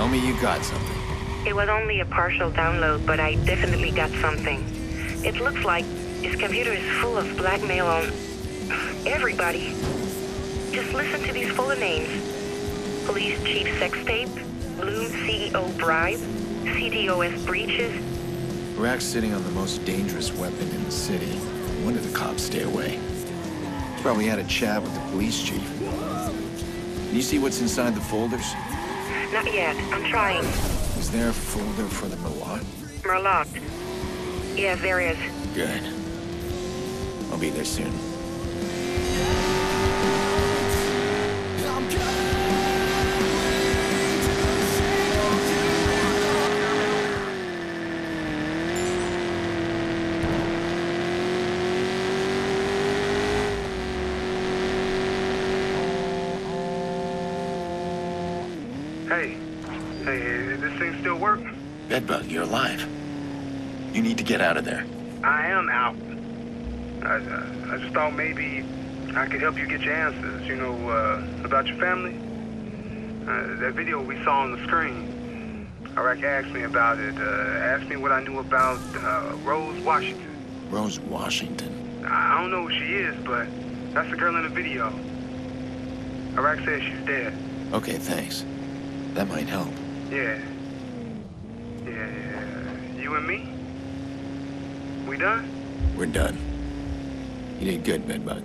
Tell me you got something. It was only a partial download, but I definitely got something. It looks like his computer is full of blackmail on everybody. Just listen to these full names. Police Chief Sex Tape, Blume CEO Bribe, CTOS Breaches. Rack's sitting on the most dangerous weapon in the city. When did the cops stay away? Probably had a chat with the police chief. Can you see what's inside the folders? Not yet. I'm trying. Is there a folder for the Merlaut? Merlaut. Yes, there is. Good. I'll be there soon. Hey, hey, this thing still work? Bedbug, you're alive. You need to get out of there. I am out. I, I, I just thought maybe I could help you get your answers, you know, uh, about your family. Uh, that video we saw on the screen. Iraq asked me about it, uh, asked me what I knew about uh, Rose Washington. Rose Washington. I, I don't know who she is, but that's the girl in the video. Iraq says she's dead. Okay, thanks. That might help. Yeah. Yeah. You and me? We done? We're done. You did good, Bedbug.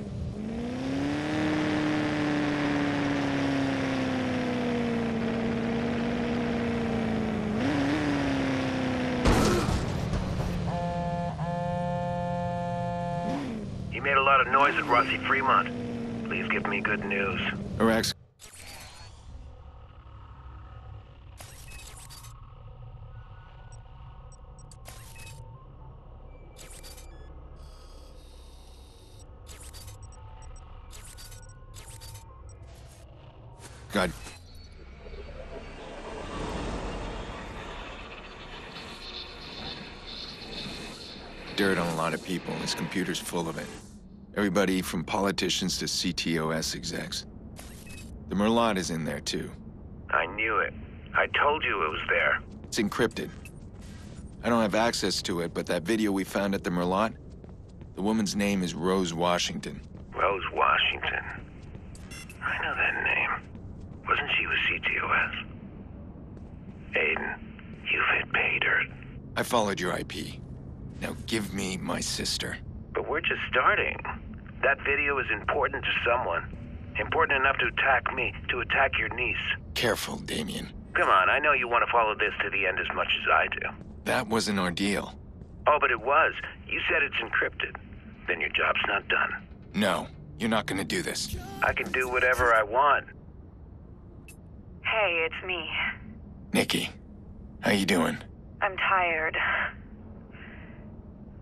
You made a lot of noise at Rossi Fremont. Please give me good news. Iraq's God. Dirt on a lot of people, and his computer's full of it. Everybody from politicians to CTOS execs. The Merlaut is in there, too. I knew it. I told you it was there. It's encrypted. I don't have access to it, but that video we found at the Merlaut, the woman's name is Rose Washington. Rose Washington. I know that name. Wasn't she CTOS? Aiden, you've hit pay dirt. I followed your IP. Now give me my sister. But we're just starting. That video is important to someone. Important enough to attack me, to attack your niece. Careful, Damien. Come on, I know you want to follow this to the end as much as I do. That was an ordeal. Oh, but it was. You said it's encrypted. Then your job's not done. No, you're not gonna do this. I can do whatever I want. Hey, it's me. Nicky, how you doing? I'm tired.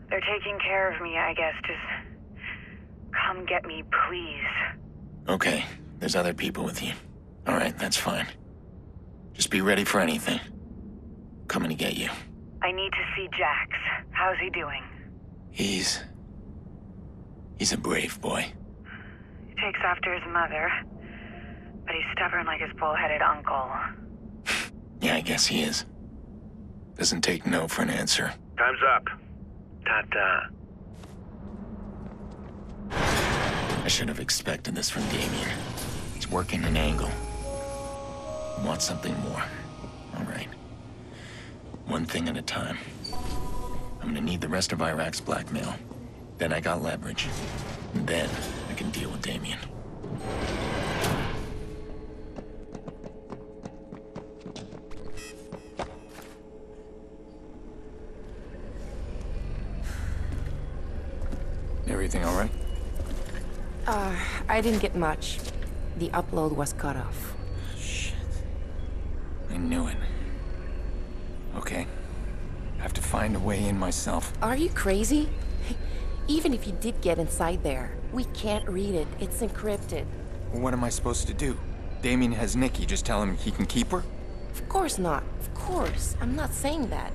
They're taking care of me, I guess. Just come get me, please. Okay, there's other people with you. All right, that's fine. Just be ready for anything. Coming to get you. I need to see Jax. How's he doing? He's... He's a brave boy. He takes after his mother, but he's stubborn like his bullheaded uncle. Yeah, I guess he is. Doesn't take no for an answer. Time's up. Ta-ta. I should have expected this from Damien. He's working an angle. I want something more. All right. One thing at a time. I'm gonna need the rest of Iraq's blackmail. Then I got leverage. And then I can deal with Damien. Everything all right? Uh, I didn't get much. The upload was cut off. Shit. I knew it. Okay. I have to find a way in myself. Are you crazy? Even if you did get inside there, we can't read it. It's encrypted. What am I supposed to do? Damien has Nicky. Just tell him he can keep her? Of course not. Of course. I'm not saying that.